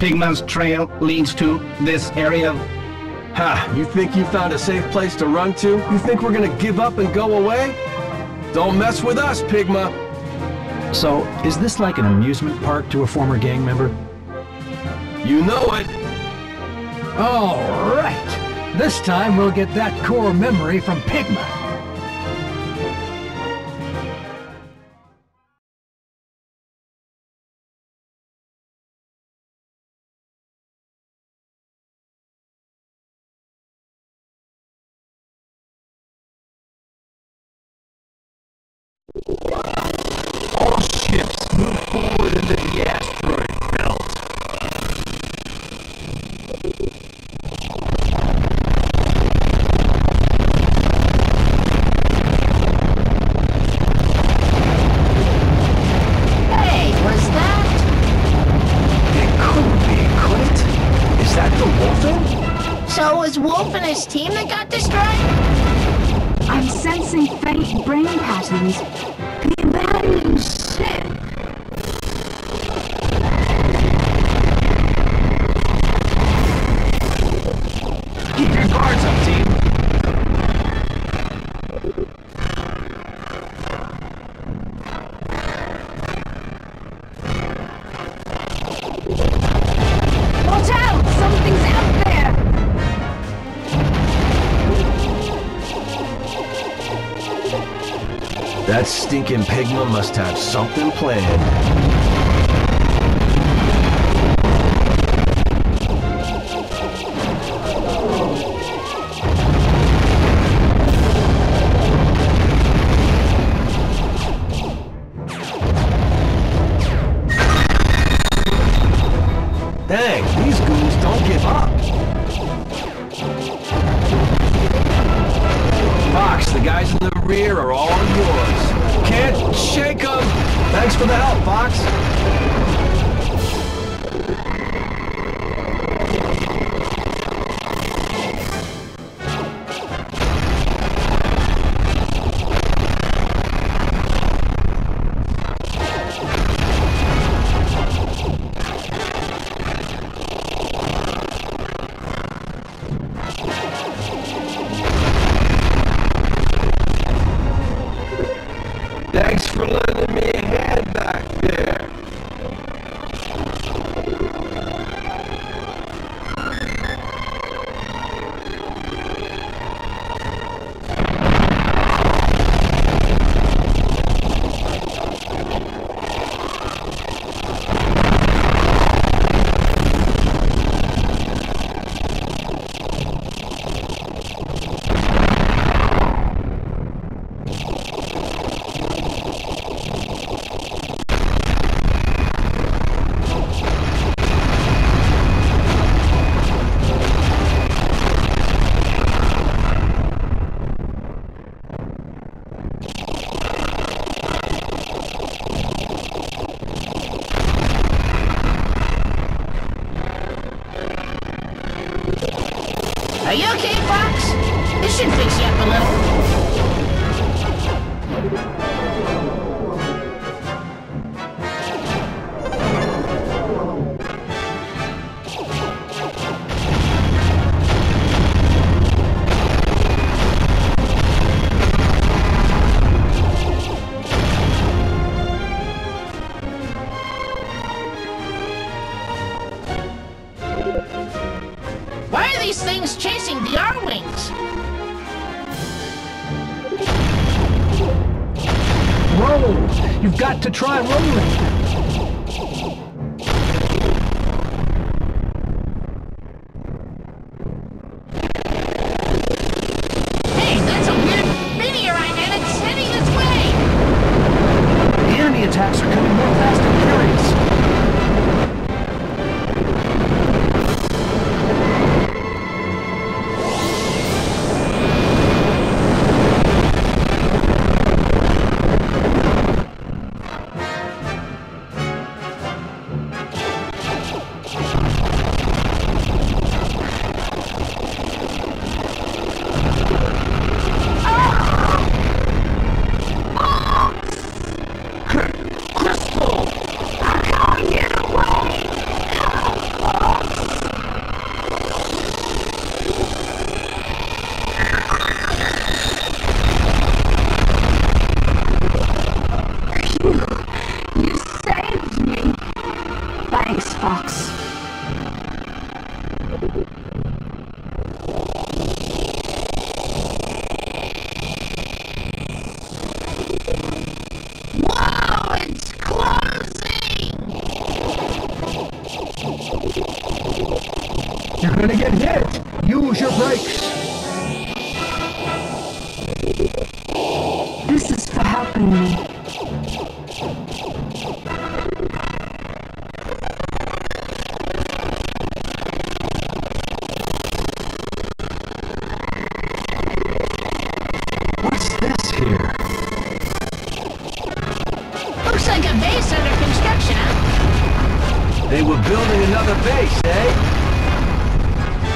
Pigma's trail leads to this area? Ha, you think you found a safe place to run to? You think we're gonna give up and go away? Don't mess with us, Pigma! So, is this like an amusement park to a former gang member? You know it! All right. This time we'll get that core memory from Pigma. All ships move forward into the asteroid belt. Hey, was that? It could be, could it? Is that the Wolfen? So was Wolf and his team must have something planned. Try rolling.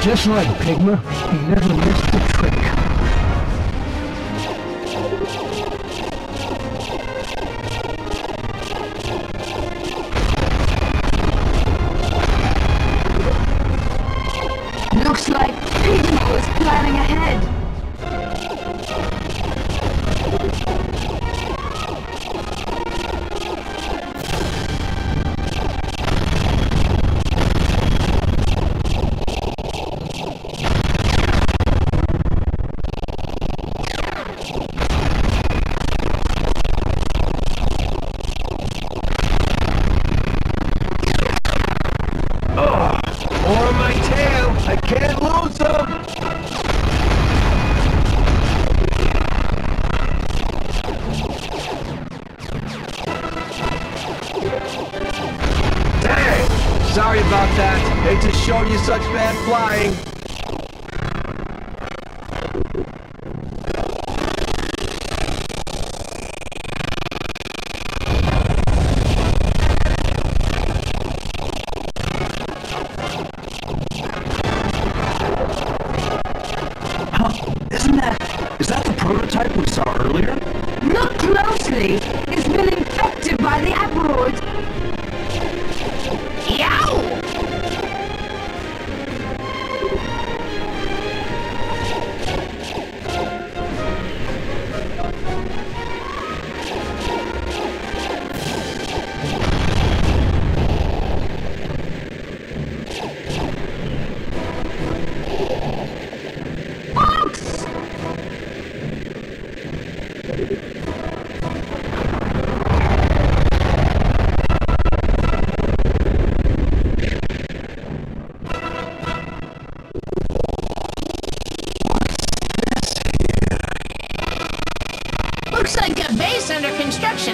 Just like Pigma, he never missed a trick. Looks like Pigma is planning ahead. Sorry about that. Hate to show you such bad flying.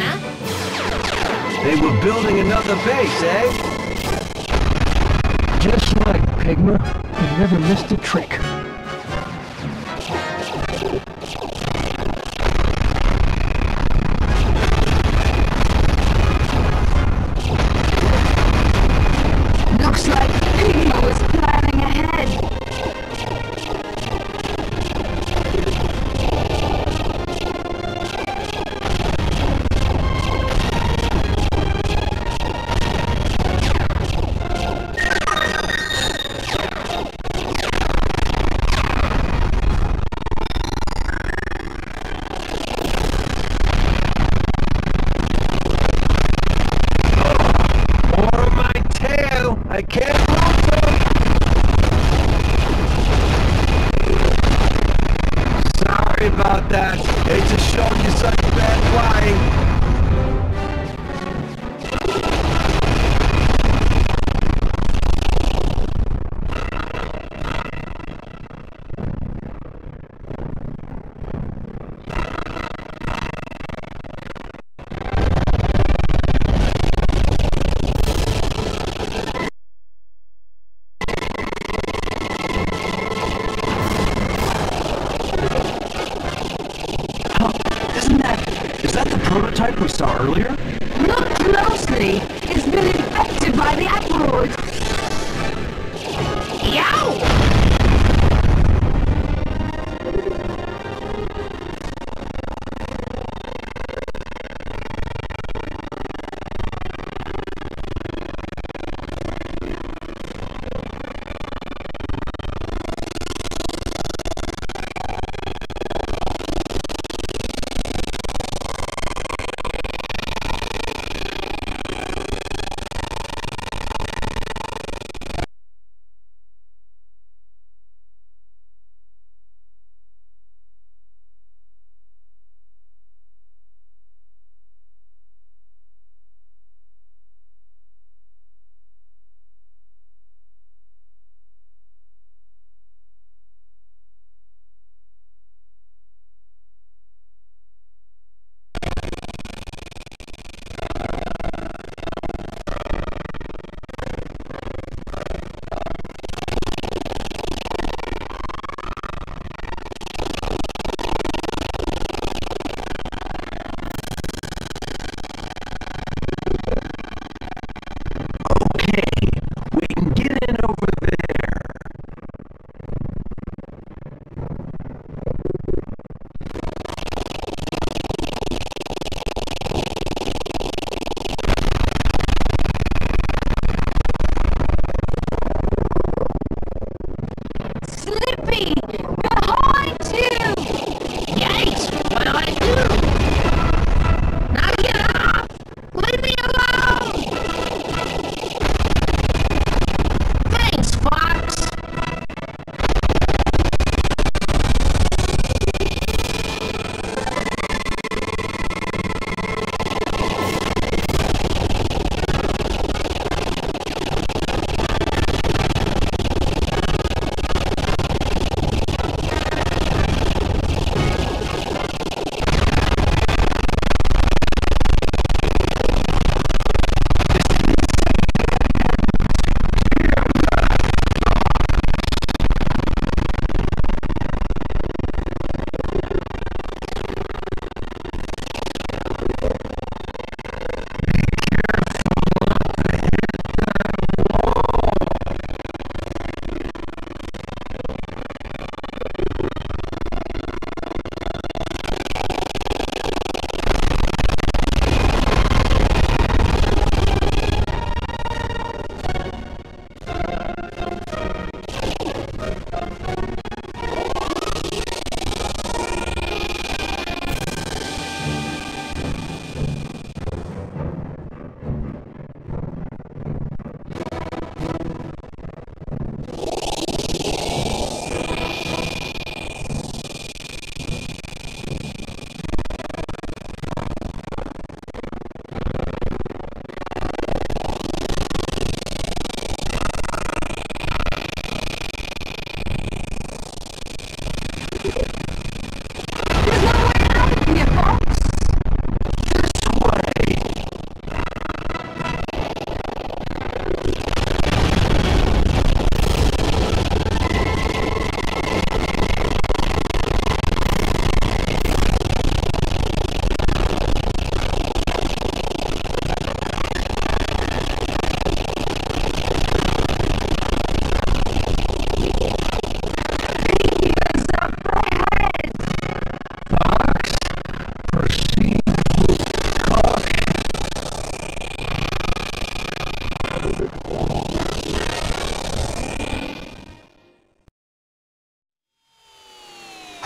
They were building another base, eh? Just like Pigma, he never missed a trick. That. Hate to show you such bad flying. We saw earlier? Look closely. It's been infected by the asteroid. Yow!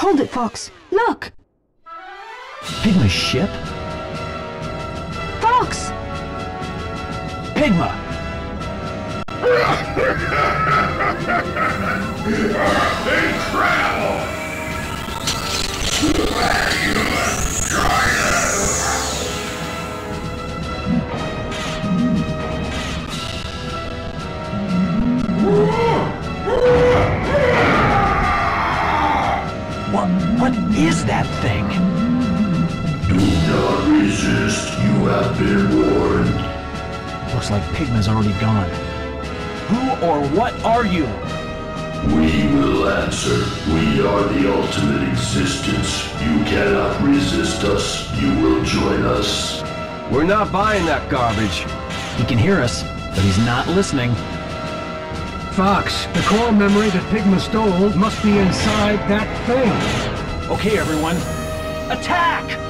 Hold it, Fox. Look! Pigma's ship? Fox! Pigma! What, is that thing? Do not resist. You have been warned. Looks like Pigma's already gone. Who or what are you? We will answer. We are the ultimate existence. You cannot resist us. You will join us. We're not buying that garbage. He can hear us, but he's not listening. Fox, the core memory that Pigma stole must be inside that thing. Okay, everyone. Attack!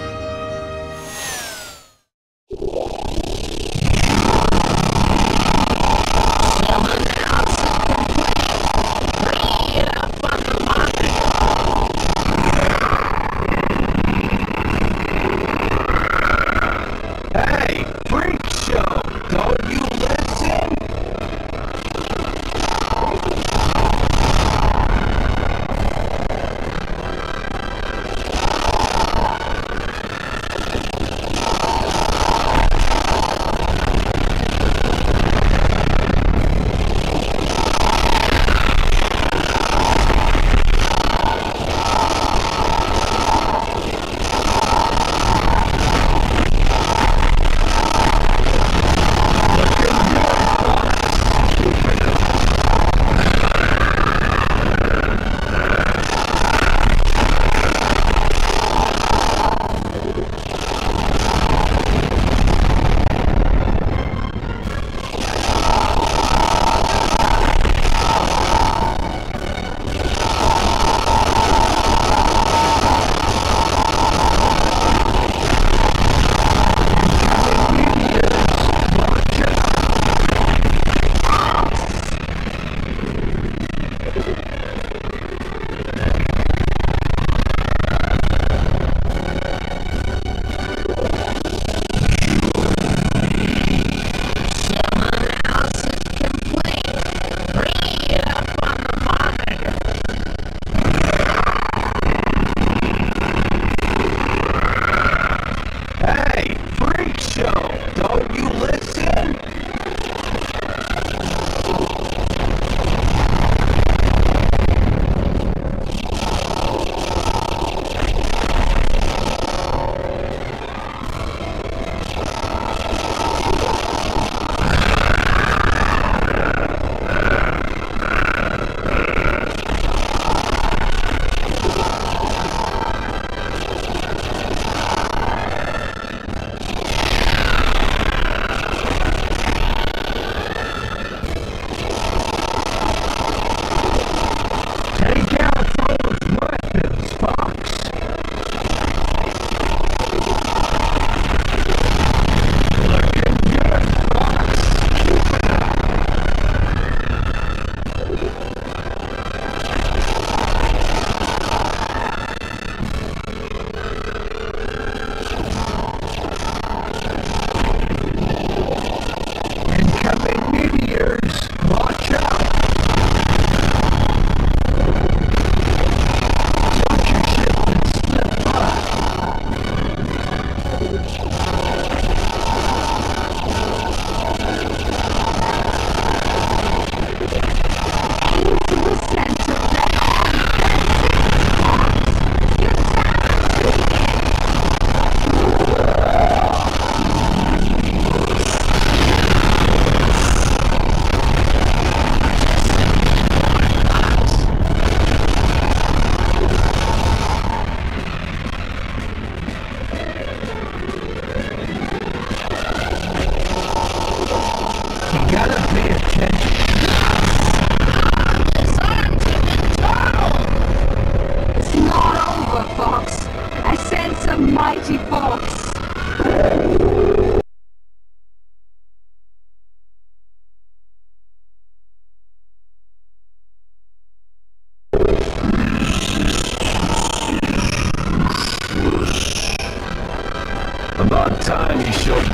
About time you showed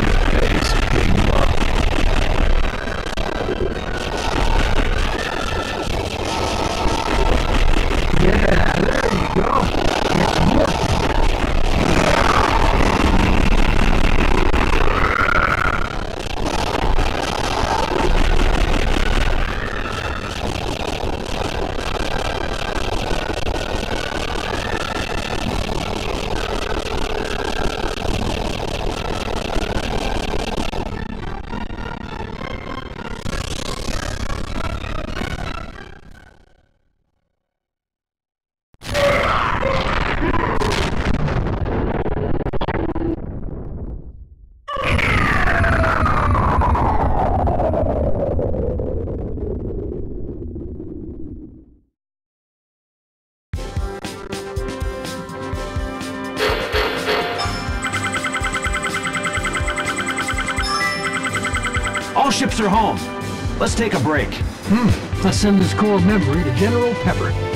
are home. Let's take a break. Hmm. Let's send this core memory to General Pepper.